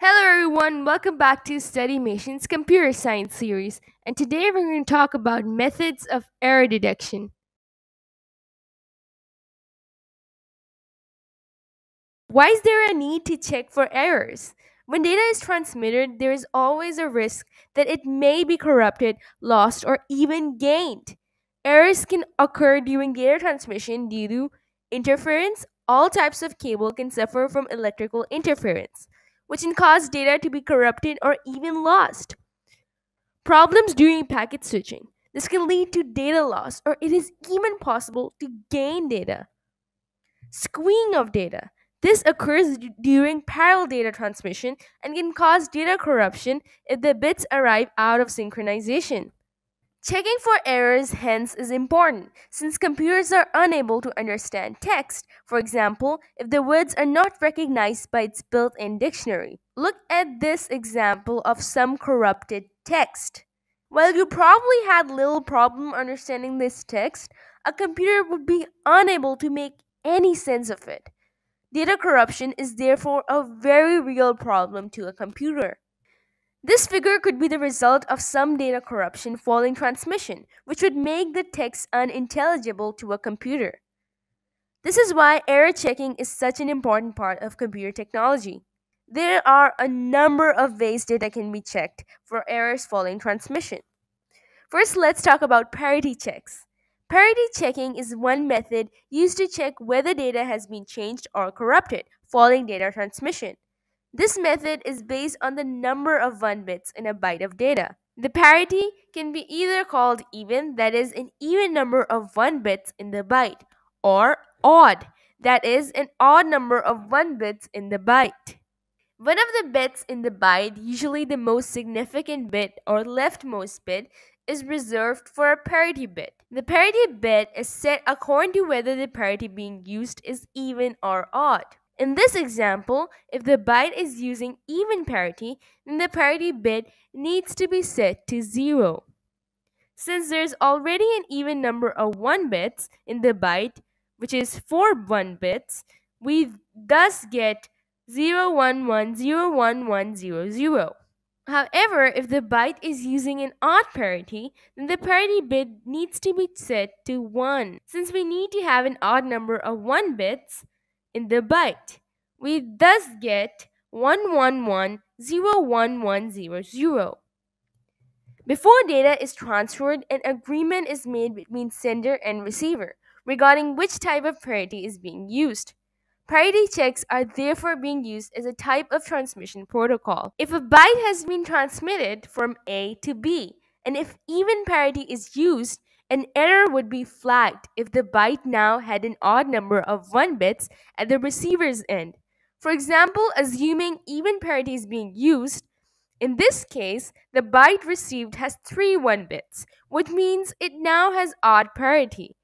Hello everyone, welcome back to Studimation's computer science series. And today we're going to talk about methods of error detection. Why is there a need to check for errors? When data is transmitted, there is always a risk that it may be corrupted, lost, or even gained. Errors can occur during data transmission due to interference. All types of cable can suffer from electrical interference, which can cause data to be corrupted or even lost. Problems during packet switching. This can lead to data loss, or it is even possible to gain data. Skewing of data. This occurs during parallel data transmission and can cause data corruption if the bits arrive out of synchronization. Checking for errors, hence, is important since computers are unable to understand text. For example, if the words are not recognized by its built in dictionary. Look at this example of some corrupted text. While you probably had little problem understanding this text, a computer would be unable to make any sense of it. Data corruption is therefore a very real problem to a computer. This figure could be the result of some data corruption following transmission, which would make the text unintelligible to a computer. This is why error checking is such an important part of computer technology. There are a number of ways data can be checked for errors following transmission. First, let's talk about parity checks. Parity checking is one method used to check whether data has been changed or corrupted following data transmission. This method is based on the number of 1 bits in a byte of data. The parity can be either called even, that is, an even number of 1 bits in the byte, or odd, that is, an odd number of 1 bits in the byte. One of the bits in the byte, usually the most significant bit or leftmost bit, is reserved for a parity bit. The parity bit is set according to whether the parity being used is even or odd. In this example, if the byte is using even parity, then the parity bit needs to be set to 0. Since there's already an even number of 1 bits in the byte, which is 4 1 bits, we thus get 011011100. However, if the byte is using an odd parity, then the parity bit needs to be set to 1. Since we need to have an odd number of 1 bits in the byte, we thus get 111011100. Before data is transferred, an agreement is made between sender and receiver regarding which type of parity is being used. Parity checks are therefore being used as a type of transmission protocol. If a byte has been transmitted from A to B, and if even parity is used, an error would be flagged if the byte now had an odd number of 1 bits at the receiver's end. For example, assuming even parity is being used, in this case, the byte received has 3 1 bits, which means it now has odd parity,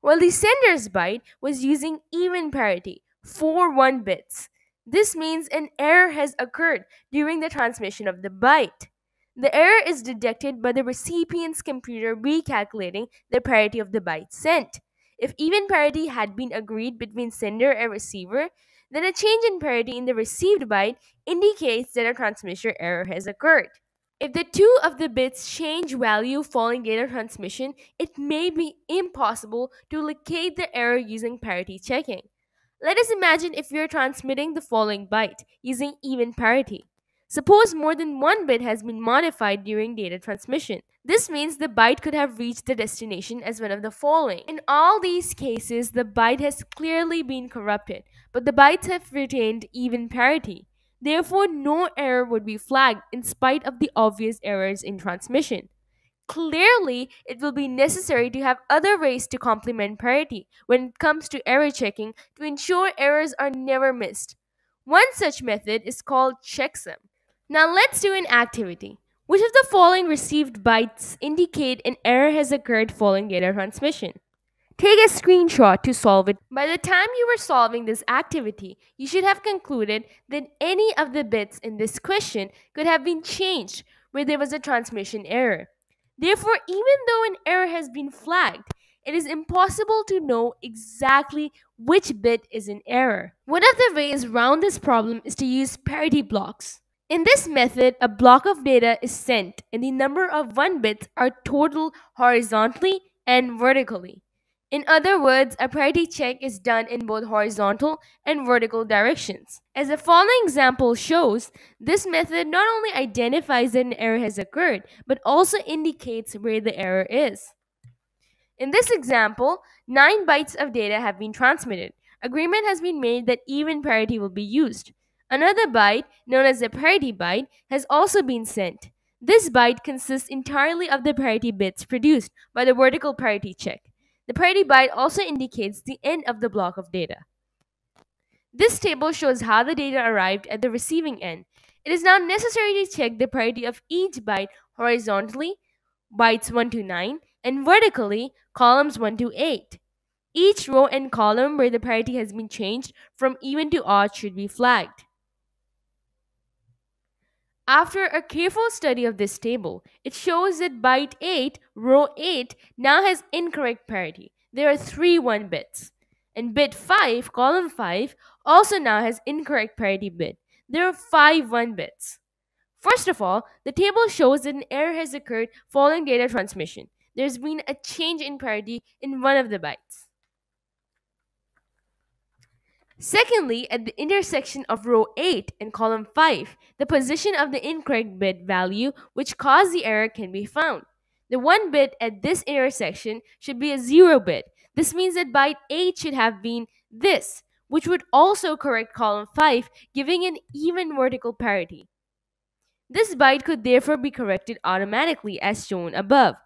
while the sender's byte was using even parity, 4 1 bits. This means an error has occurred during the transmission of the byte. The error is detected by the recipient's computer recalculating the parity of the byte sent. If even parity had been agreed between sender and receiver, then a change in parity in the received byte indicates that a transmission error has occurred. If the two of the bits change value following data transmission, it may be impossible to locate the error using parity checking. Let us imagine if we are transmitting the following byte using even parity. Suppose more than one bit has been modified during data transmission. This means the byte could have reached the destination as one of the following. In all these cases, the byte has clearly been corrupted, but the bytes have retained even parity. Therefore, no error would be flagged in spite of the obvious errors in transmission. Clearly, it will be necessary to have other ways to complement parity when it comes to error checking to ensure errors are never missed. One such method is called checksum. Now let's do an activity. Which of the following received bytes indicate an error has occurred following data transmission? Take a screenshot to solve it. By the time you were solving this activity, you should have concluded that any of the bits in this question could have been changed where there was a transmission error. Therefore, even though an error has been flagged, it is impossible to know exactly which bit is in error. One of the ways around this problem is to use parity blocks. In this method, a block of data is sent and the number of 1 bits are totaled horizontally and vertically. In other words, a parity check is done in both horizontal and vertical directions. As the following example shows, this method not only identifies that an error has occurred, but also indicates where the error is. In this example, 9 bytes of data have been transmitted. Agreement has been made that even parity will be used. Another byte, known as the parity byte, has also been sent. This byte consists entirely of the parity bits produced by the vertical parity check. The parity byte also indicates the end of the block of data. This table shows how the data arrived at the receiving end. It is now necessary to check the parity of each byte horizontally, bytes 1 to 9, and vertically, columns 1 to 8. Each row and column where the parity has been changed from even to odd should be flagged. After a careful study of this table, it shows that byte 8, row 8, now has incorrect parity. There are three 1 bits. And bit 5, column 5, also now has incorrect parity bit. There are five 1 bits. First of all, the table shows that an error has occurred following data transmission. There's been a change in parity in one of the bytes. Secondly, at the intersection of row 8 and column 5, the position of the incorrect bit value which caused the error can be found. The 1 bit at this intersection should be a 0 bit. This means that byte 8 should have been this, which would also correct column 5, giving an even vertical parity. This byte could therefore be corrected automatically as shown above.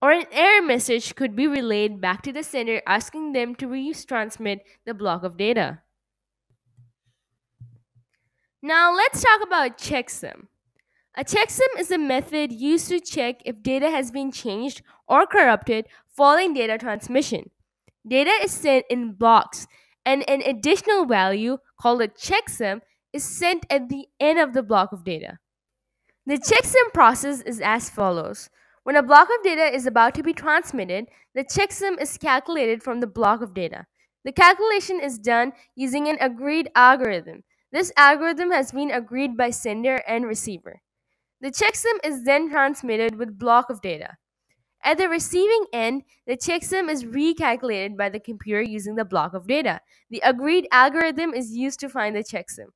Or an error message could be relayed back to the sender asking them to retransmit the block of data. Now let's talk about checksum. A checksum is a method used to check if data has been changed or corrupted following data transmission. Data is sent in blocks, and an additional value called a checksum is sent at the end of the block of data. The checksum process is as follows. When a block of data is about to be transmitted, the checksum is calculated from the block of data. The calculation is done using an agreed algorithm. This algorithm has been agreed by sender and receiver. The checksum is then transmitted with block of data. At the receiving end, the checksum is recalculated by the computer using the block of data. The agreed algorithm is used to find the checksum.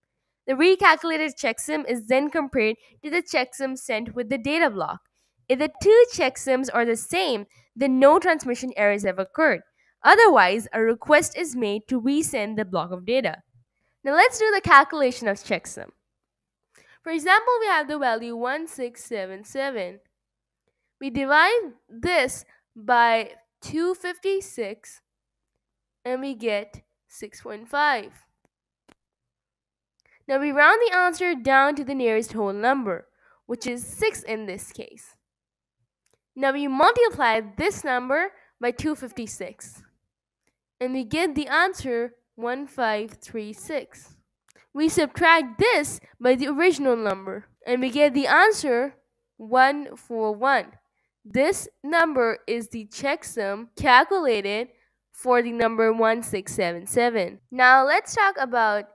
The recalculated checksum is then compared to the checksum sent with the data block. If the two checksums are the same, then no transmission errors have occurred. Otherwise, a request is made to resend the block of data. Now let's do the calculation of checksum. For example, we have the value 1677. We divide this by 256 and we get 6.5. Now we round the answer down to the nearest whole number, which is 6 in this case. Now we multiply this number by 256 and we get the answer 1536. We subtract this by the original number and we get the answer 141. This number is the checksum calculated for the number 1677. Now let's talk about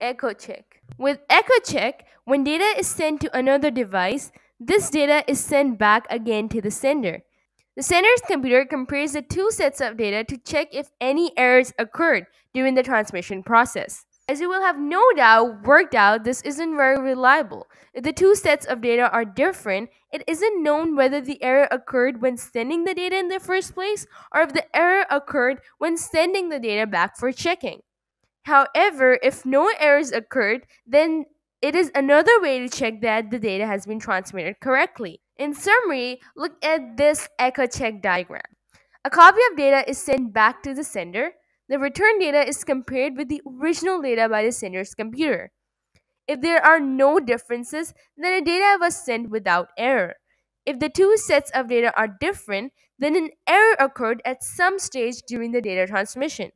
echo check. With echo check, when data is sent to another device, this data is sent back again to the sender. The sender's computer compares the two sets of data to check if any errors occurred during the transmission process. As you will have no doubt worked out, this isn't very reliable. If the two sets of data are different, it isn't known whether the error occurred when sending the data in the first place or if the error occurred when sending the data back for checking. However, if no errors occurred, then it is another way to check that the data has been transmitted correctly. In summary, look at this echo check diagram. A copy of data is sent back to the sender. The return data is compared with the original data by the sender's computer. If there are no differences, then the data was sent without error. If the two sets of data are different, then an error occurred at some stage during the data transmission.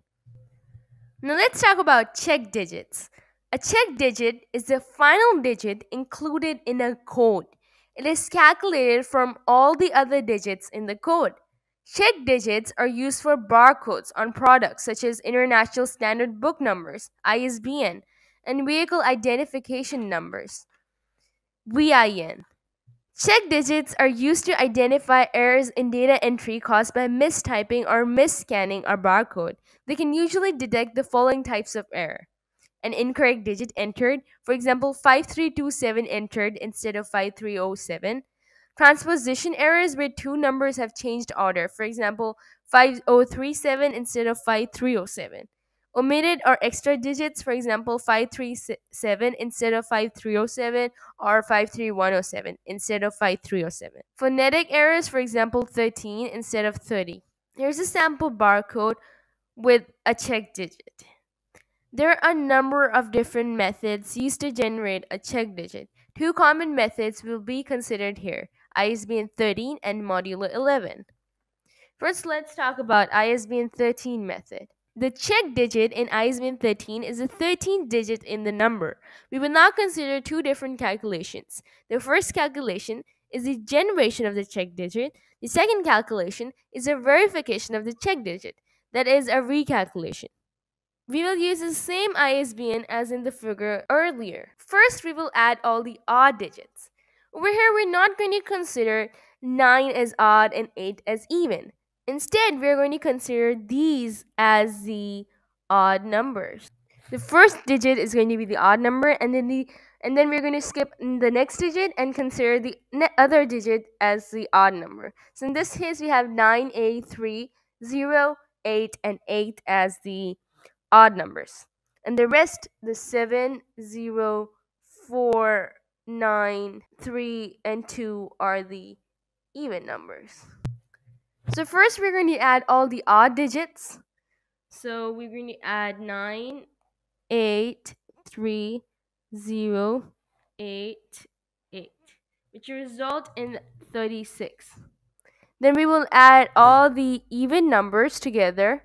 Now let's talk about check digits. A check digit is the final digit included in a code. It is calculated from all the other digits in the code. Check digits are used for barcodes on products such as International Standard Book Numbers, ISBN, and vehicle identification numbers. VIN. Check digits are used to identify errors in data entry caused by mistyping or misscanning a barcode. They can usually detect the following types of error. An incorrect digit entered, for example, 5327 entered instead of 5307. Transposition errors where two numbers have changed order, for example, 5037 instead of 5307 omitted or extra digits, for example, 537 instead of 5307 or 53107 instead of 5307. Phonetic errors, for example, 13 instead of 30. Here's a sample barcode with a check digit. There are a number of different methods used to generate a check digit. Two common methods will be considered here, ISBN 13 and modulo 11. First, let's talk about ISBN 13 method. The check digit in ISBN 13 is the 13th digit in the number. We will now consider two different calculations. The first calculation is the generation of the check digit. The second calculation is a verification of the check digit, that is, a recalculation. We will use the same ISBN as in the figure earlier. First, we will add all the odd digits. Over here, we're not going to consider 9 as odd and 8 as even. Instead, we're going to consider these as the odd numbers. The first digit is going to be the odd number and then the and then we're going to skip the next digit and consider the other digit as the odd number. So in this case, we have 9, 8, 3, 0, 8, and 8 as the odd numbers. And the rest, the 7, 0, 4, 9, 3, and 2 are the even numbers. So first we're going to add all the odd digits. So we're going to add 9, 8, 3, 0, 8, 8, which will result in 36. Then we will add all the even numbers together.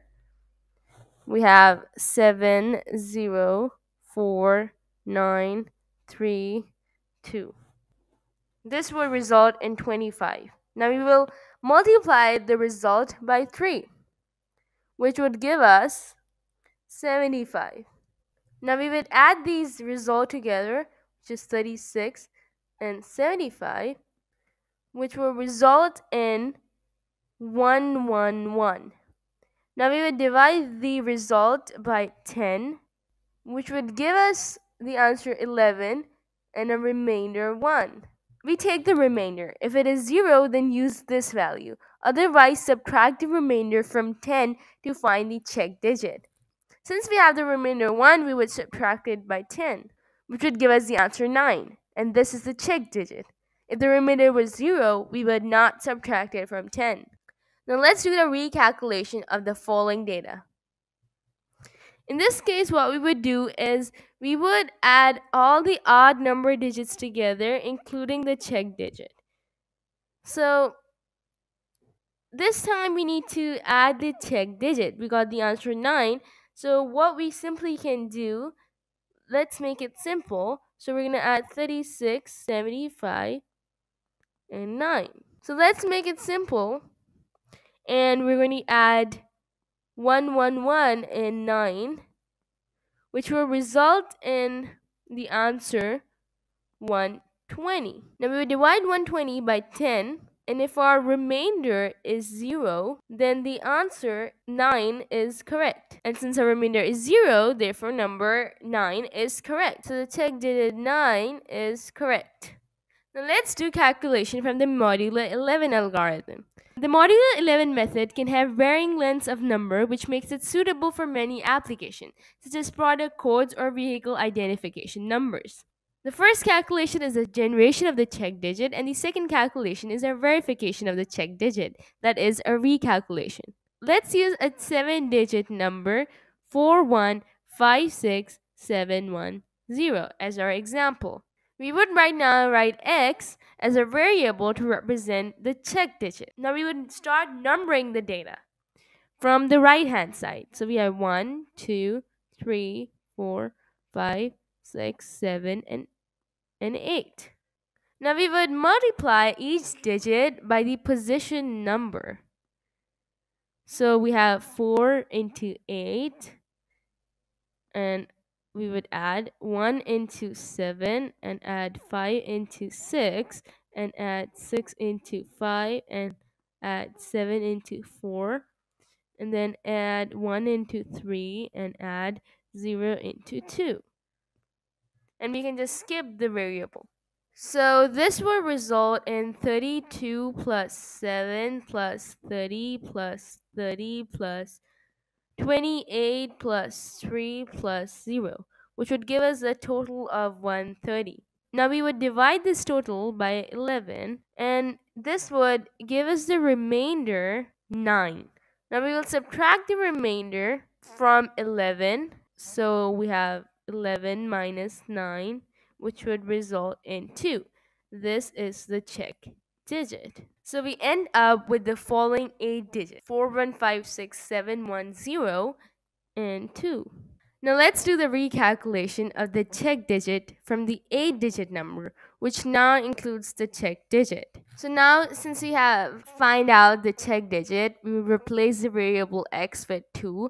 We have 7, 0, 4, 9, 3, 2. This will result in 25. Now we will multiply the result by 3, which would give us 75. Now we would add these results together, which is 36 and 75, which will result in 111. Now we would divide the result by 10, which would give us the answer 11 and a remainder 1. We take the remainder. If it is 0, then use this value. Otherwise, subtract the remainder from 10 to find the check digit. Since we have the remainder 1, we would subtract it by 10, which would give us the answer 9. And this is the check digit. If the remainder was 0, we would not subtract it from 10. Now let's do the recalculation of the following data. In this case, what we would do is we would add all the odd number digits together, including the check digit. So this time we need to add the check digit. We got the answer 9. So what we simply can do, let's make it simple. So we're going to add 36, 75, and 9. So let's make it simple. And we're going to add 111 and 9, which will result in the answer 120. Now we will divide 120 by 10, and if our remainder is 0, then the answer 9 is correct. And since our remainder is 0, therefore number 9 is correct. So the check digit 9 is correct. Now let's do calculation from the modulo 11 algorithm. The modulo 11 method can have varying lengths of number which makes it suitable for many applications, such as product codes or vehicle identification numbers. The first calculation is the generation of the check digit and the second calculation is a verification of the check digit, that is a recalculation. Let's use a 7-digit number 4156710 as our example. We would right now write x as a variable to represent the check digit. Now we would start numbering the data from the right hand side. So we have 1, 2, 3, 4, 5, 6, 7, and, and 8. Now we would multiply each digit by the position number. So we have 4 into 8 and we would add 1 into 7 and add 5 into 6 and add 6 into 5 and add 7 into 4 and then add 1 into 3 and add 0 into 2 and we can just skip the variable. So this will result in 32 plus 7 plus 30 plus 30 plus 28 plus 3 plus 0, which would give us a total of 130. Now we would divide this total by 11 and this would give us the remainder 9. Now we will subtract the remainder from 11. So we have 11 minus 9 which would result in 2. This is the check digit. So we end up with the following 8 digits 4156710 and 2. Now let's do the recalculation of the check digit from the 8 digit number which now includes the check digit. So now since we have find out the check digit, we replace the variable x with 2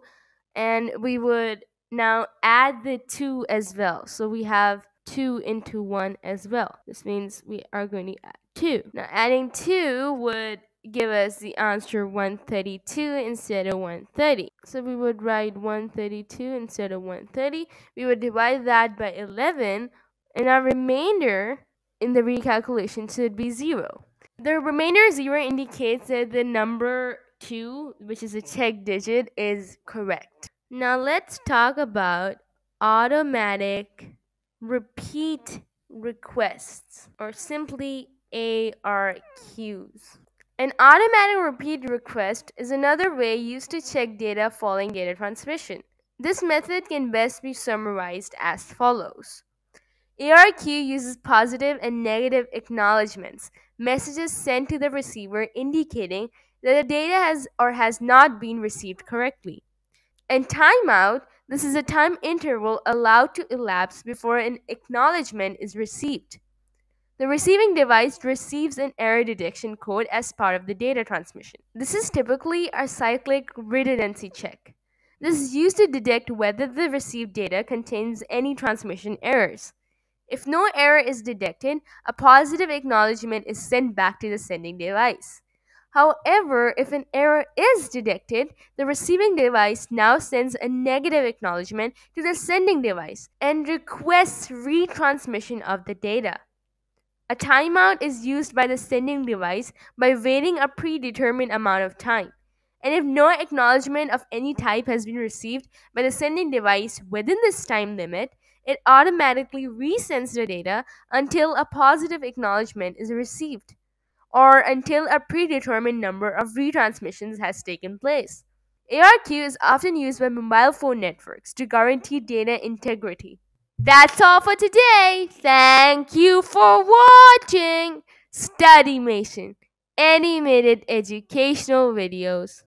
and we would now add the 2 as well. So we have 2 into 1 as well. This means we are going to add 2. Now adding 2 would give us the answer 132 instead of 130. So we would write 132 instead of 130. We would divide that by 11 and our remainder in the recalculation should be 0. The remainder 0 indicates that the number 2, which is a check digit, is correct. Now let's talk about automatic repeat requests or simply ARQs. An automatic repeat request is another way used to check data following data transmission. This method can best be summarized as follows. ARQ uses positive and negative acknowledgments, messages sent to the receiver indicating that the data has or has not been received correctly. And timeout this is a time interval allowed to elapse before an acknowledgement is received. The receiving device receives an error detection code as part of the data transmission. This is typically a cyclic redundancy check. This is used to detect whether the received data contains any transmission errors. If no error is detected, a positive acknowledgement is sent back to the sending device. However, if an error is detected, the receiving device now sends a negative acknowledgement to the sending device and requests retransmission of the data. A timeout is used by the sending device by waiting a predetermined amount of time. And if no acknowledgement of any type has been received by the sending device within this time limit, it automatically resends the data until a positive acknowledgement is received or until a predetermined number of retransmissions has taken place. ARQ is often used by mobile phone networks to guarantee data integrity. That's all for today. Thank you for watching Study Studimation animated educational videos.